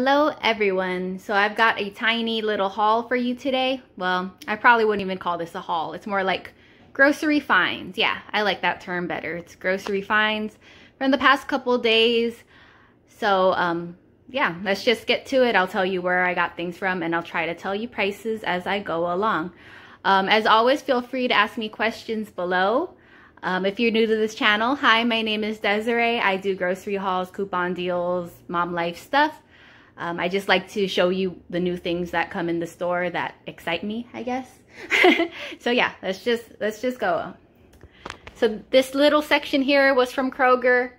Hello everyone. So I've got a tiny little haul for you today. Well, I probably wouldn't even call this a haul. It's more like grocery finds. Yeah, I like that term better. It's grocery finds from the past couple days. So um, yeah, let's just get to it. I'll tell you where I got things from and I'll try to tell you prices as I go along. Um, as always, feel free to ask me questions below. Um, if you're new to this channel, hi, my name is Desirae. I do grocery hauls, coupon deals, mom life stuff. Um, I just like to show you the new things that come in the store that excite me, I guess. so yeah, let's just, let's just go. So this little section here was from Kroger.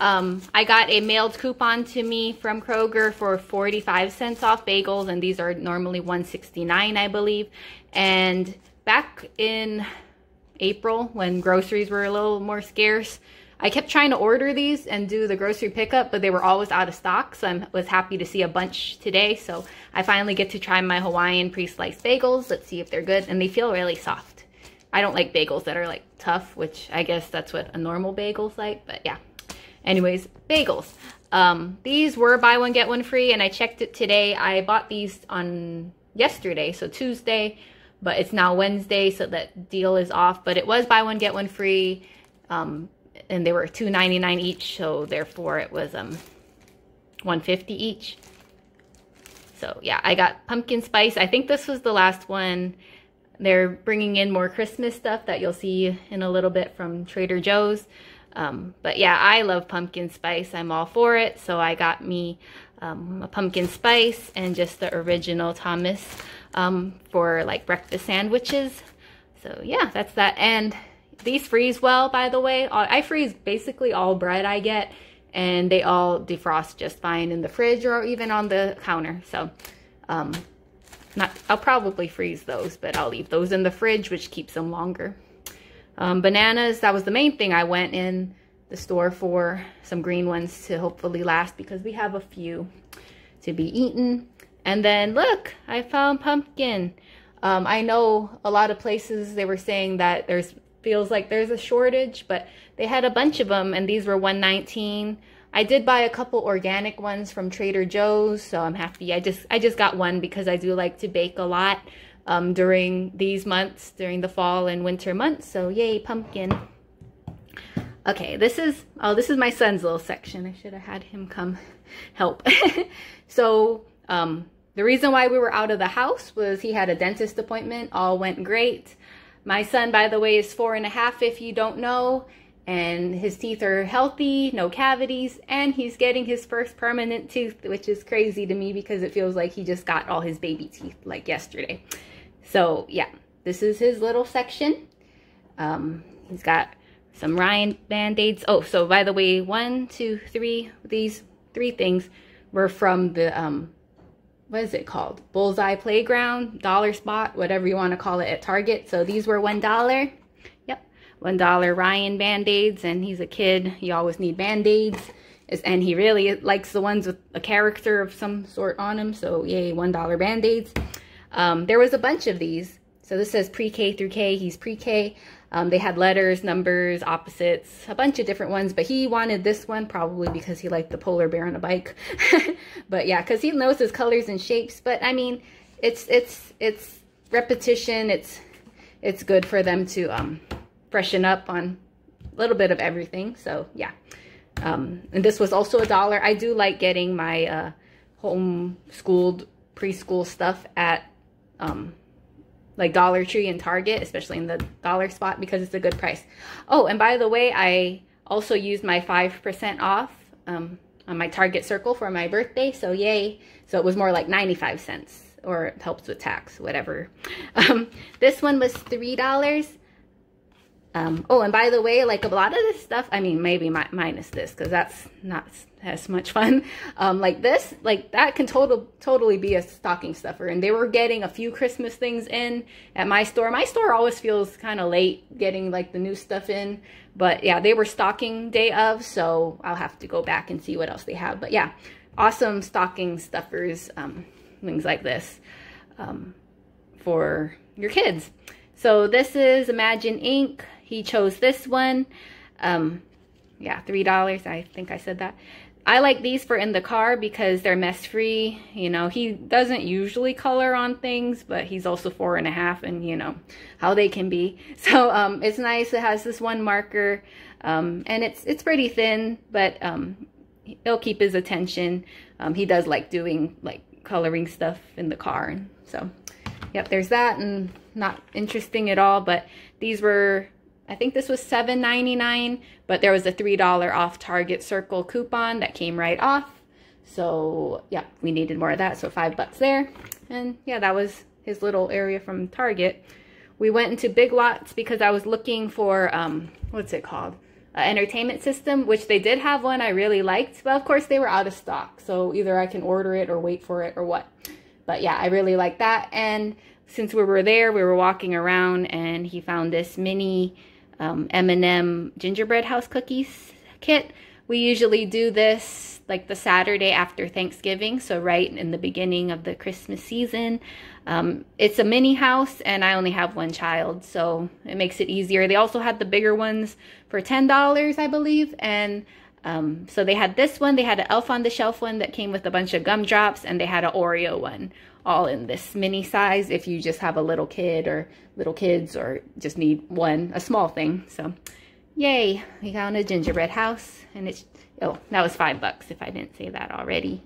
Um, I got a mailed coupon to me from Kroger for 45 cents off bagels, and these are normally 169, I believe. And back in April when groceries were a little more scarce. I kept trying to order these and do the grocery pickup, but they were always out of stock. So I was happy to see a bunch today. So I finally get to try my Hawaiian pre-sliced bagels. Let's see if they're good. And they feel really soft. I don't like bagels that are like tough, which I guess that's what a normal bagel's like. But yeah. Anyways, bagels. Um, these were buy one, get one free. And I checked it today. I bought these on yesterday, so Tuesday but it's now Wednesday, so that deal is off. But it was buy one, get one free. Um, and they were $2.99 each, so therefore it was um 150 each. So yeah, I got pumpkin spice. I think this was the last one. They're bringing in more Christmas stuff that you'll see in a little bit from Trader Joe's. Um, but yeah, I love pumpkin spice. I'm all for it. So I got me um, a pumpkin spice and just the original Thomas um, for like breakfast sandwiches. So yeah, that's that. And these freeze well, by the way. I freeze basically all bread I get and they all defrost just fine in the fridge or even on the counter. So um, not, I'll probably freeze those, but I'll leave those in the fridge, which keeps them longer. Um, bananas, that was the main thing I went in the store for. Some green ones to hopefully last because we have a few to be eaten. And then look, I found pumpkin. Um, I know a lot of places they were saying that there's feels like there's a shortage, but they had a bunch of them and these were 119. I did buy a couple organic ones from Trader Joe's, so I'm happy. I just I just got one because I do like to bake a lot um, during these months, during the fall and winter months. So yay, pumpkin. Okay, this is, oh, this is my son's little section. I should have had him come help. so um, the reason why we were out of the house was he had a dentist appointment. All went great. My son, by the way, is four and a half if you don't know. And his teeth are healthy, no cavities, and he's getting his first permanent tooth, which is crazy to me because it feels like he just got all his baby teeth like yesterday. So yeah, this is his little section. Um, he's got some Ryan Band-Aids. Oh, so by the way, one, two, three, these three things were from the um, what is it called? Bullseye Playground, Dollar Spot, whatever you want to call it at Target. So these were $1. Yep, $1 Ryan Band-Aids, and he's a kid. You always need Band-Aids. And he really likes the ones with a character of some sort on them. So yay, $1 Band-Aids. Um, there was a bunch of these. So this says pre-K through K. He's pre-K. Um, they had letters, numbers, opposites, a bunch of different ones, but he wanted this one probably because he liked the polar bear on a bike. but yeah, because he knows his colors and shapes. But I mean, it's it's it's repetition. It's it's good for them to um, freshen up on a little bit of everything. So yeah. Um, and this was also a dollar. I do like getting my uh, home-schooled preschool stuff at um, like Dollar Tree and Target, especially in the dollar spot because it's a good price. Oh, and by the way, I also used my 5% off um, on my Target Circle for my birthday, so yay. So it was more like 95 cents or it helps with tax, whatever. Um, this one was $3 um, oh, and by the way, like a lot of this stuff, I mean, maybe mi minus this, because that's not as much fun. Um, like this, like that can total, totally be a stocking stuffer. And they were getting a few Christmas things in at my store. My store always feels kind of late getting like the new stuff in. But yeah, they were stocking day of, so I'll have to go back and see what else they have. But yeah, awesome stocking stuffers, um, things like this um, for your kids. So this is Imagine Ink. He chose this one. Um, yeah, $3. I think I said that. I like these for in the car because they're mess free. You know, he doesn't usually color on things, but he's also four and a half and you know how they can be. So um, it's nice. It has this one marker um, and it's, it's pretty thin, but um, it'll keep his attention. Um, he does like doing like coloring stuff in the car. So, yep, there's that and not interesting at all, but these were I think this was $7.99, but there was a $3 off Target Circle coupon that came right off. So yeah, we needed more of that. So five bucks there. And yeah, that was his little area from Target. We went into Big Lots because I was looking for, um, what's it called? Uh, entertainment system, which they did have one I really liked, but of course they were out of stock. So either I can order it or wait for it or what. But yeah, I really like that. And since we were there, we were walking around and he found this mini um, M&M gingerbread house cookies kit. We usually do this like the Saturday after Thanksgiving, so right in the beginning of the Christmas season. Um, it's a mini house and I only have one child, so it makes it easier. They also had the bigger ones for $10, I believe, and um, so they had this one, they had an Elf on the Shelf one that came with a bunch of gumdrops, and they had an Oreo one, all in this mini size if you just have a little kid or little kids or just need one, a small thing. So yay, we found a gingerbread house, and it's, oh, that was five bucks if I didn't say that already.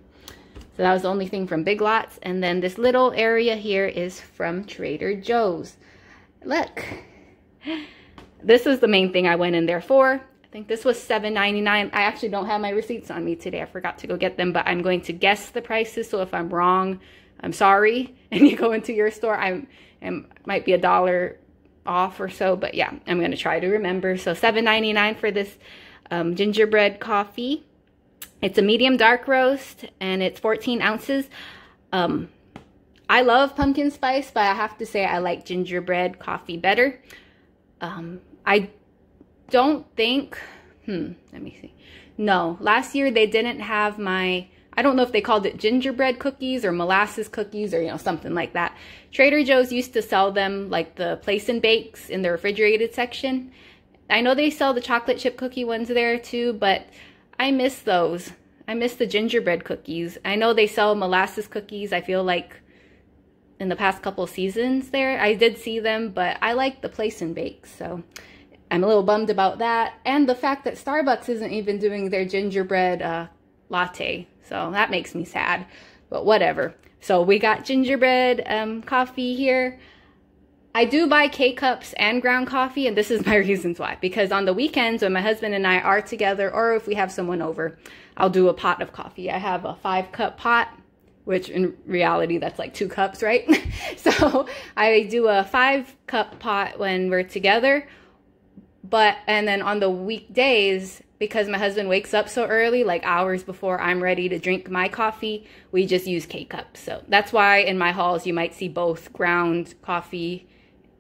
So that was the only thing from Big Lots. And then this little area here is from Trader Joe's. Look, this is the main thing I went in there for think this was $7.99. I actually don't have my receipts on me today. I forgot to go get them, but I'm going to guess the prices. So if I'm wrong, I'm sorry. And you go into your store, I'm, it might be a dollar off or so, but yeah, I'm going to try to remember. So $7.99 for this um, gingerbread coffee. It's a medium dark roast and it's 14 ounces. Um, I love pumpkin spice, but I have to say I like gingerbread coffee better. Um, I don't think, hmm, let me see. No, last year they didn't have my, I don't know if they called it gingerbread cookies or molasses cookies or, you know, something like that. Trader Joe's used to sell them like the place and bakes in the refrigerated section. I know they sell the chocolate chip cookie ones there too, but I miss those. I miss the gingerbread cookies. I know they sell molasses cookies. I feel like in the past couple seasons there, I did see them, but I like the place and bakes. So I'm a little bummed about that. And the fact that Starbucks isn't even doing their gingerbread uh, latte. So that makes me sad, but whatever. So we got gingerbread um, coffee here. I do buy K-cups and ground coffee, and this is my reasons why. Because on the weekends when my husband and I are together, or if we have someone over, I'll do a pot of coffee. I have a five cup pot, which in reality, that's like two cups, right? so I do a five cup pot when we're together, but, and then on the weekdays, because my husband wakes up so early, like hours before I'm ready to drink my coffee, we just use K-cups. So that's why in my hauls, you might see both ground coffee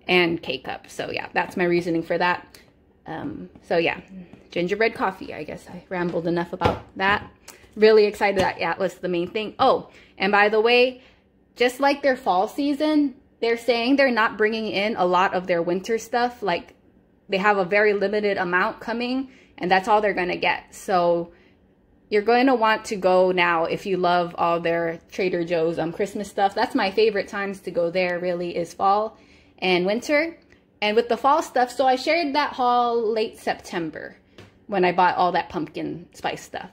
and K-cups. So yeah, that's my reasoning for that. Um, so yeah, gingerbread coffee. I guess I rambled enough about that. Really excited that yeah, was the main thing. Oh, and by the way, just like their fall season, they're saying they're not bringing in a lot of their winter stuff like they have a very limited amount coming and that's all they're going to get. So you're going to want to go now if you love all their Trader Joe's um, Christmas stuff. That's my favorite times to go there really is fall and winter. And with the fall stuff, so I shared that haul late September when I bought all that pumpkin spice stuff.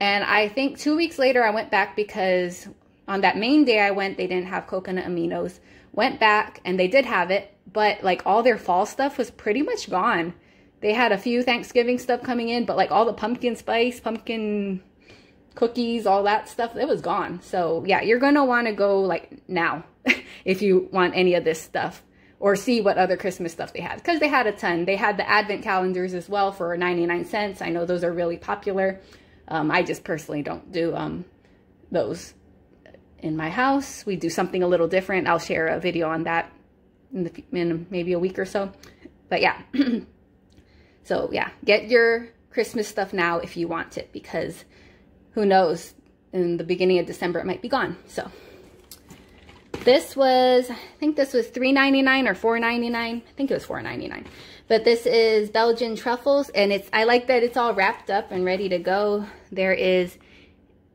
And I think two weeks later I went back because on that main day I went, they didn't have coconut aminos. Went back and they did have it, but like all their fall stuff was pretty much gone. They had a few Thanksgiving stuff coming in, but like all the pumpkin spice, pumpkin cookies, all that stuff, it was gone. So yeah, you're going to want to go like now if you want any of this stuff or see what other Christmas stuff they had because they had a ton. They had the advent calendars as well for 99 cents. I know those are really popular. Um, I just personally don't do um, those in my house. We do something a little different. I'll share a video on that in, the, in maybe a week or so. But yeah. so yeah, get your Christmas stuff now if you want it because who knows, in the beginning of December it might be gone. So This was, I think this was $3.99 or $4.99. I think it was $4.99. But this is Belgian truffles, and it's I like that it's all wrapped up and ready to go. There is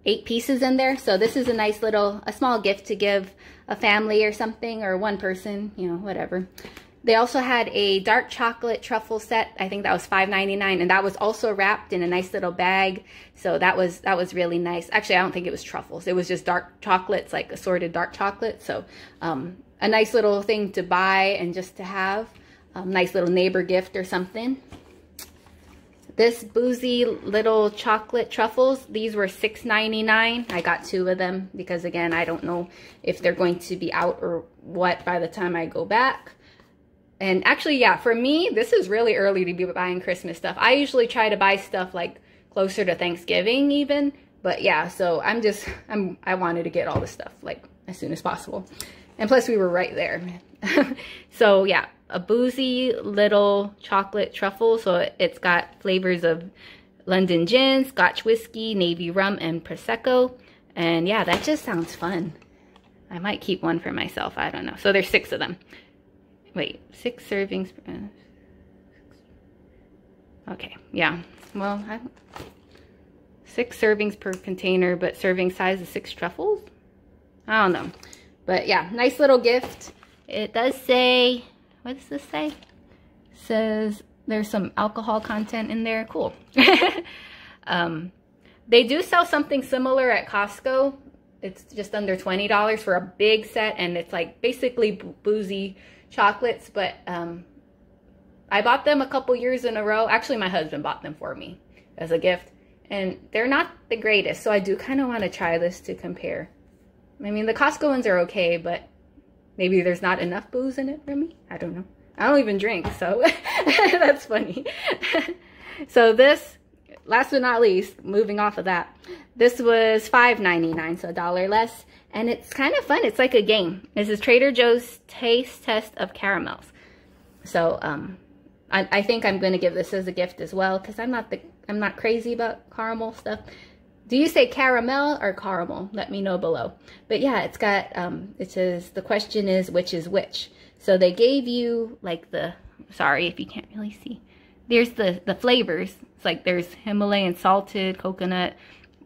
eight pieces in there, so this is a nice little, a small gift to give a family or something, or one person, you know, whatever. They also had a dark chocolate truffle set. I think that was $5.99 and that was also wrapped in a nice little bag. So that was that was really nice. Actually, I don't think it was truffles. It was just dark chocolates, like assorted dark chocolate. So um, a nice little thing to buy and just to have. Um, nice little neighbor gift or something. This boozy little chocolate truffles, these were $6.99. I got two of them because again, I don't know if they're going to be out or what by the time I go back. And actually, yeah, for me, this is really early to be buying Christmas stuff. I usually try to buy stuff like closer to Thanksgiving even. But yeah, so I'm just, I'm, I wanted to get all the stuff like as soon as possible. And plus we were right there. so yeah, a boozy little chocolate truffle. So it's got flavors of London gin, Scotch whiskey, navy rum, and Prosecco. And yeah, that just sounds fun. I might keep one for myself. I don't know. So there's six of them. Wait, six servings. Okay, yeah. Well, I, six servings per container, but serving size is six truffles? I don't know. But yeah, nice little gift. It does say, what does this say? It says there's some alcohol content in there. Cool. um, they do sell something similar at Costco. It's just under $20 for a big set, and it's like basically boozy chocolates, but um, I bought them a couple years in a row. Actually, my husband bought them for me as a gift, and they're not the greatest, so I do kind of want to try this to compare. I mean, the Costco ones are okay, but maybe there's not enough booze in it for me. I don't know. I don't even drink, so that's funny. so this, last but not least, moving off of that, this was $5.99, so a dollar less and it's kind of fun. It's like a game. This is Trader Joe's Taste Test of Caramels. So um, I, I think I'm going to give this as a gift as well because I'm not the I'm not crazy about caramel stuff. Do you say caramel or caramel? Let me know below. But yeah, it's got, um, it says, the question is which is which. So they gave you like the, sorry if you can't really see. There's the, the flavors. It's like there's Himalayan salted, coconut,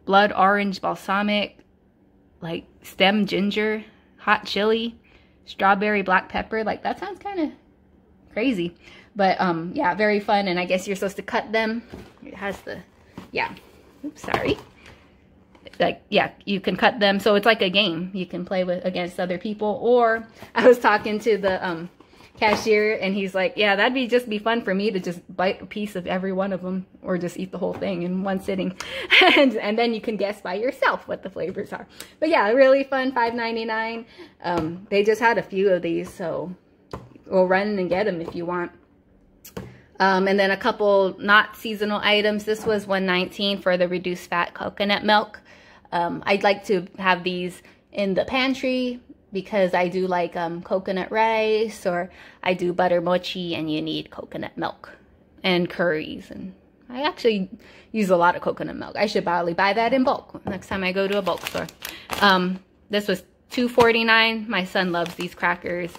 blood orange, balsamic, like stem ginger, hot chili, strawberry black pepper. Like that sounds kind of crazy. But um, yeah, very fun. And I guess you're supposed to cut them. It has the, yeah, oops, sorry. Like, yeah, you can cut them. So it's like a game you can play with against other people. Or I was talking to the um, cashier and he's like, yeah, that'd be just be fun for me to just bite a piece of every one of them or just eat the whole thing in one sitting. and, and then you can guess by yourself what the flavors are. But yeah, really fun, $5.99. Um, they just had a few of these, so we'll run and get them if you want. Um, and then a couple not seasonal items. This was 119 for the reduced fat coconut milk. Um, I'd like to have these in the pantry because I do like um, coconut rice or I do butter mochi and you need coconut milk and curries. And I actually use a lot of coconut milk. I should probably buy that in bulk next time I go to a bulk store. Um, this was $2.49. My son loves these crackers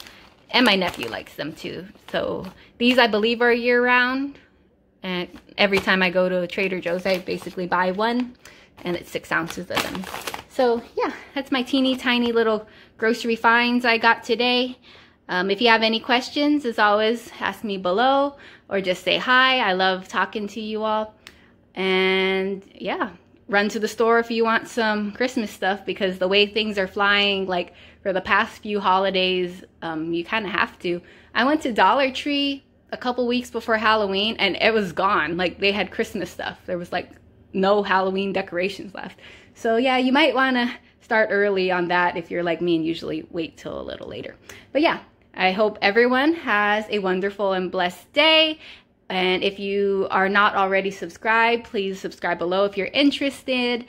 and my nephew likes them too. So these I believe are year round. And every time I go to Trader Joe's, I basically buy one and it's six ounces of them. So yeah, that's my teeny tiny little grocery finds I got today. Um, if you have any questions, as always, ask me below or just say hi. I love talking to you all. And yeah, run to the store if you want some Christmas stuff because the way things are flying, like for the past few holidays, um, you kind of have to. I went to Dollar Tree a couple weeks before Halloween and it was gone. Like they had Christmas stuff. There was like no Halloween decorations left. So yeah, you might want to start early on that if you're like me and usually wait till a little later. But yeah, I hope everyone has a wonderful and blessed day. And if you are not already subscribed, please subscribe below if you're interested.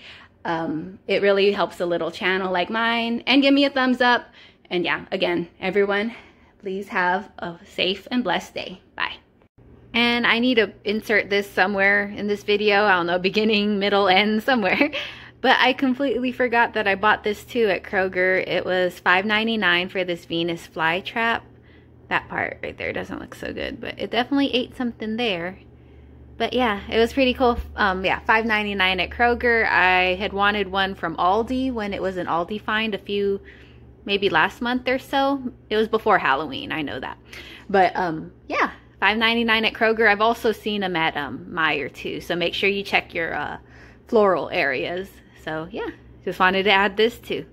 Um, it really helps a little channel like mine. And give me a thumbs up. And yeah, again, everyone, please have a safe and blessed day. Bye. And I need to insert this somewhere in this video. I don't know, beginning, middle, end, somewhere. But I completely forgot that I bought this too at Kroger. It was $5.99 for this Venus flytrap. That part right there doesn't look so good, but it definitely ate something there. But yeah, it was pretty cool. Um, yeah, $5.99 at Kroger. I had wanted one from Aldi when it was an Aldi find a few, maybe last month or so. It was before Halloween, I know that. But um, yeah, $5.99 at Kroger. I've also seen them at um, Meijer too, so make sure you check your uh, floral areas. So yeah, just wanted to add this too.